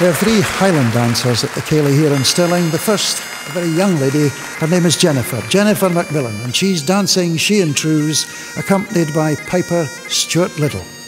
We have three Highland dancers at the Ceilidh here in Stirling. The first, a very young lady, her name is Jennifer, Jennifer McMillan, and she's dancing Seann Triubhas, accompanied by Piper Stuart Liddell.